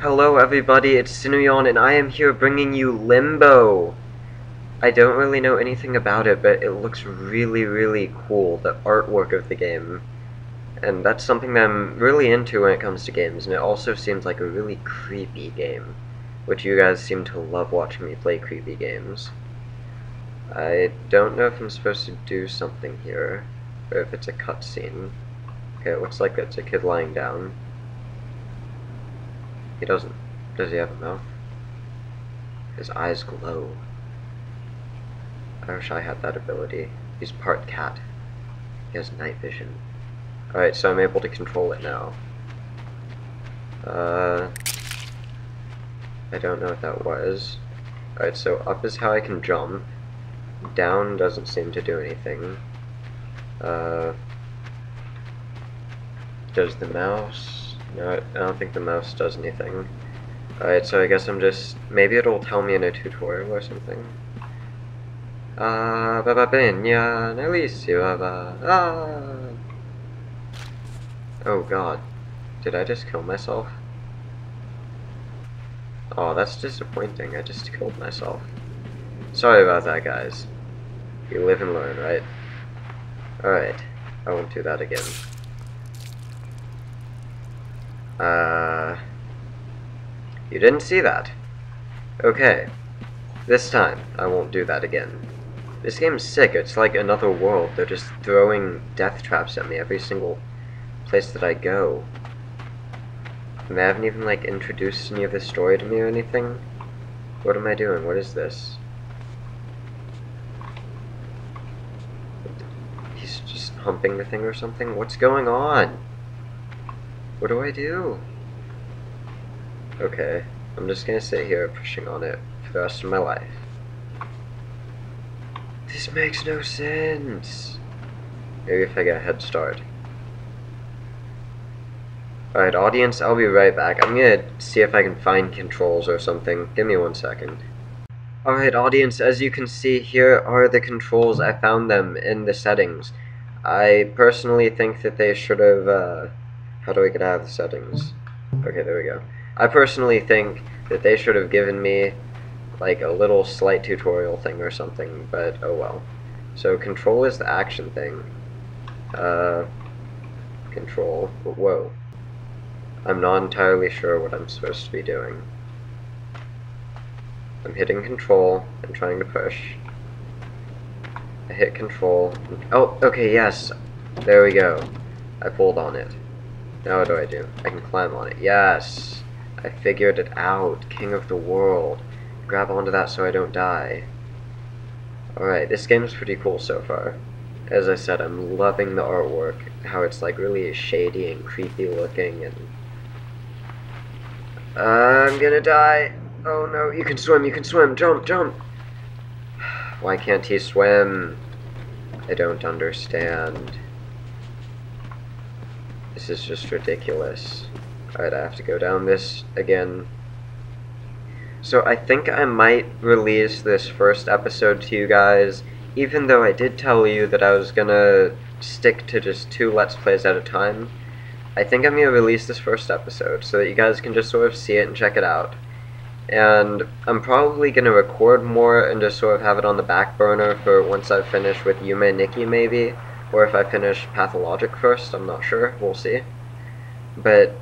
Hello everybody, it's Sinuyan and I am here bringing you Limbo. I don't really know anything about it, but it looks really, really cool, the artwork of the game. And that's something that I'm really into when it comes to games, and it also seems like a really creepy game, which you guys seem to love watching me play creepy games. I don't know if I'm supposed to do something here, or if it's a cutscene. Okay, it looks like it's a kid lying down. He doesn't. Does he have a mouth? His eyes glow. I wish I had that ability. He's part cat. He has night vision. Alright, so I'm able to control it now. Uh, I don't know what that was. Alright, so up is how I can jump. Down doesn't seem to do anything. Uh, does the mouse? No, I don't think the mouse does anything. Alright, so I guess I'm just... Maybe it'll tell me in a tutorial or something. Ah, ba ba benya, ah. Oh god. Did I just kill myself? Oh, that's disappointing. I just killed myself. Sorry about that, guys. You live and learn, right? Alright. I won't do that again. Uh, you didn't see that. Okay. This time, I won't do that again. This game's sick. It's like another world. They're just throwing death traps at me every single place that I go. And they haven't even, like, introduced any of the story to me or anything. What am I doing? What is this? He's just humping the thing or something? What's going on? What do I do? Okay, I'm just gonna sit here pushing on it for the rest of my life. This makes no sense. Maybe if I get a head start. Alright, audience, I'll be right back. I'm gonna see if I can find controls or something. Give me one second. Alright, audience, as you can see, here are the controls. I found them in the settings. I personally think that they should have, uh, how do I get out of the settings? Okay, there we go. I personally think that they should have given me like a little slight tutorial thing or something, but oh well. So control is the action thing. Uh, control. Whoa. I'm not entirely sure what I'm supposed to be doing. I'm hitting control and trying to push. I hit control. Oh, okay, yes. There we go. I pulled on it. Now what do I do? I can climb on it. Yes! I figured it out. King of the world. Grab onto that so I don't die. Alright, this game is pretty cool so far. As I said, I'm loving the artwork. How it's like really shady and creepy looking and... I'm gonna die. Oh no, you can swim, you can swim. Jump, jump. Why can't he swim? I don't understand. Is just ridiculous. Alright, I have to go down this again. So I think I might release this first episode to you guys, even though I did tell you that I was gonna stick to just two Let's Plays at a time. I think I'm gonna release this first episode so that you guys can just sort of see it and check it out. And I'm probably gonna record more and just sort of have it on the back burner for once I've finished with Yume Nikki maybe or if I finish Pathologic first, I'm not sure, we'll see. But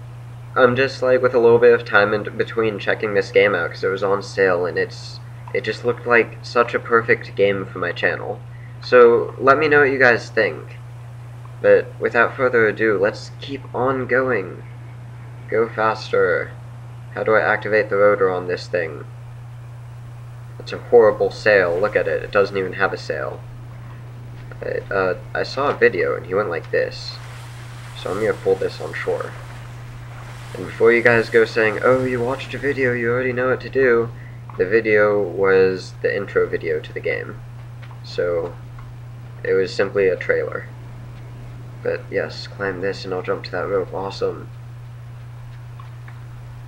I'm just like with a little bit of time in between checking this game out because it was on sale and it's it just looked like such a perfect game for my channel. So let me know what you guys think. But without further ado, let's keep on going. Go faster. How do I activate the rotor on this thing? It's a horrible sail. Look at it. It doesn't even have a sail. I, uh, I saw a video and he went like this. So I'm gonna pull this on shore. And before you guys go saying, oh, you watched a video, you already know what to do, the video was the intro video to the game. So, it was simply a trailer. But yes, climb this and I'll jump to that rope. Awesome.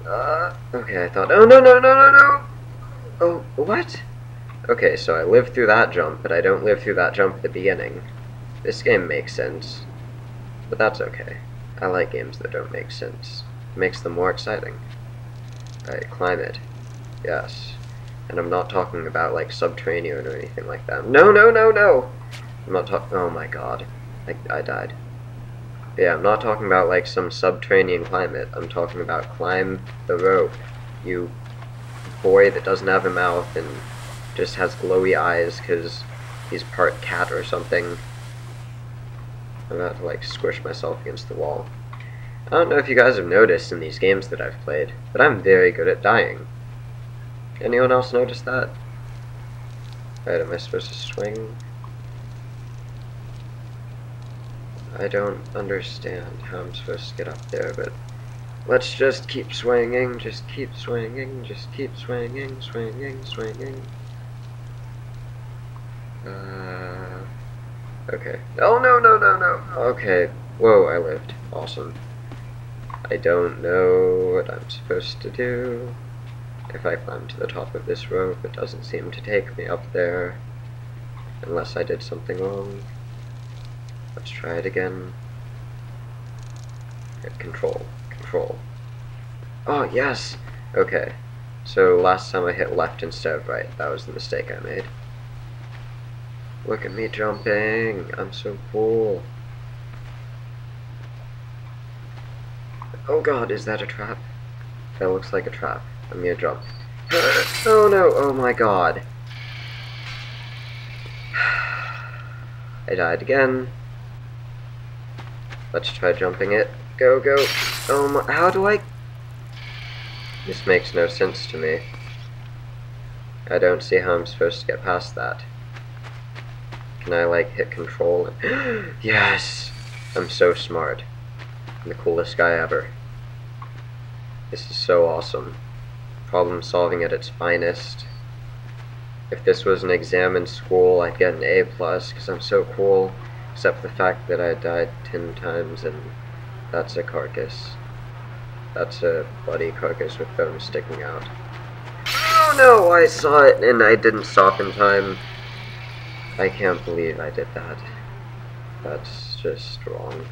Uh, okay, I thought, oh, no, no, no, no, no! Oh, what? Okay, so I live through that jump, but I don't live through that jump at the beginning. This game makes sense. But that's okay. I like games that don't make sense. It makes them more exciting. Alright, climb it. Yes. And I'm not talking about like subterranean or anything like that. No, no, no, no! I'm not talking. Oh my god. I, I died. Yeah, I'm not talking about like some subterranean climate. I'm talking about climb the rope. You boy that doesn't have a mouth and just has glowy eyes because he's part cat or something. I'm about to like squish myself against the wall. I don't know if you guys have noticed in these games that I've played, but I'm very good at dying. Anyone else notice that? Alright, am I supposed to swing? I don't understand how I'm supposed to get up there, but let's just keep swinging, just keep swinging, just keep swinging, swinging, swinging. Uh, okay. Oh, no, no, no, no. Okay. Whoa, I lived. Awesome. I don't know what I'm supposed to do. If I climb to the top of this rope, it doesn't seem to take me up there. Unless I did something wrong. Let's try it again. Hit control. Control. Oh, yes! Okay. So last time I hit left instead of right. That was the mistake I made. Look at me jumping! I'm so cool. Oh god, is that a trap? That looks like a trap. I'm gonna jump. oh no, oh my god. I died again. Let's try jumping it. Go, go. Oh my, how do I... This makes no sense to me. I don't see how I'm supposed to get past that. Can I, like, hit control? yes! I'm so smart. I'm the coolest guy ever. This is so awesome. Problem solving at its finest. If this was an exam in school, I'd get an A plus because I'm so cool. Except for the fact that I died ten times and that's a carcass. That's a bloody carcass with bones sticking out. Oh no, I saw it and I didn't stop in time. I can't believe I did that. That's just wrong.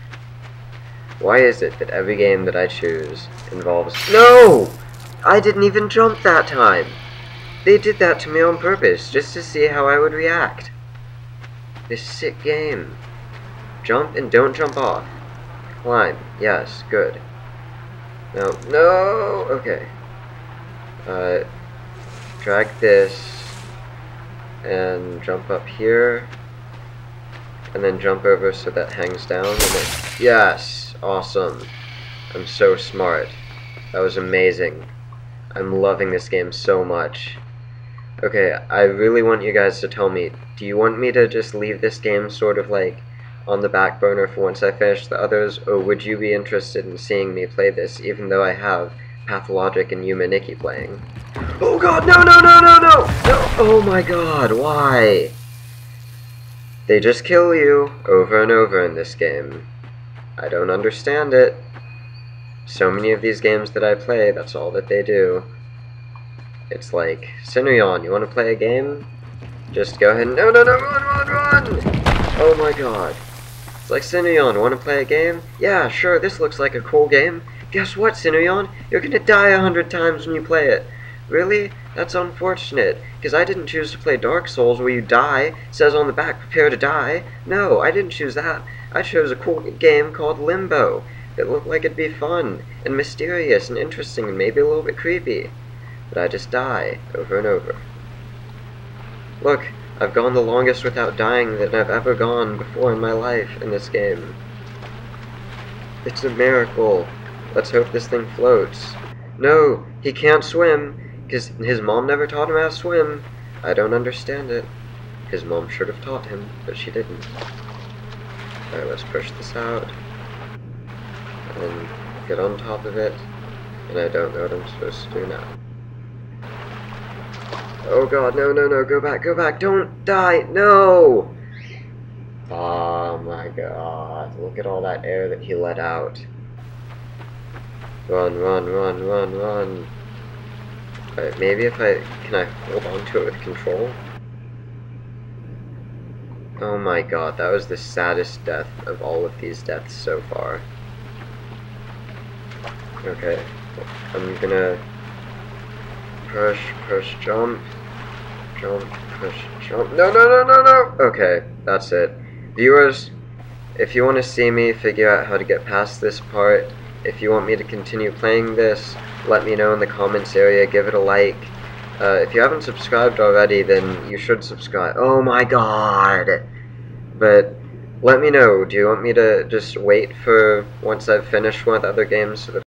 Why is it that every game that I choose involves- No! I didn't even jump that time! They did that to me on purpose, just to see how I would react. This sick game. Jump and don't jump off. Climb. Yes, good. No, no! Okay. Uh, drag this and jump up here and then jump over so that hangs down then, yes awesome. I'm so smart. That was amazing. I'm loving this game so much. Okay, I really want you guys to tell me, do you want me to just leave this game sort of like on the back burner for once I finish the others, or would you be interested in seeing me play this, even though I have Pathologic and Yume Nikki playing? Oh god, no, no, no, no, no! No! Oh my god, why? They just kill you over and over in this game. I don't understand it. So many of these games that I play, that's all that they do. It's like, Sinuyan, you want to play a game? Just go ahead and, no, no, no, run, run, run! Oh my god. It's like, Sinuyan, want to play a game? Yeah, sure, this looks like a cool game. Guess what, Sinuyan? You're gonna die a hundred times when you play it. Really? That's unfortunate, because I didn't choose to play Dark Souls where you die, says on the back, prepare to die. No, I didn't choose that. I chose a cool game called Limbo. It looked like it'd be fun, and mysterious, and interesting, and maybe a little bit creepy. But I just die, over and over. Look, I've gone the longest without dying that I've ever gone before in my life in this game. It's a miracle. Let's hope this thing floats. No, he can't swim, because his mom never taught him how to swim. I don't understand it. His mom should have taught him, but she didn't. Alright, let's push this out. And get on top of it. And I don't know what I'm supposed to do now. Oh god, no, no, no, go back, go back, don't die, no! Oh my god, look at all that air that he let out. Run, run, run, run, run. Maybe if I, can I hold on to it with control? Oh my god, that was the saddest death of all of these deaths so far. Okay, I'm gonna push, push, jump, jump, push, jump. No, no, no, no, no! Okay, that's it. Viewers, if you want to see me figure out how to get past this part, if you want me to continue playing this, let me know in the comments area, give it a like. Uh, if you haven't subscribed already, then you should subscribe. Oh my god! But let me know, do you want me to just wait for once I've finished one of the other games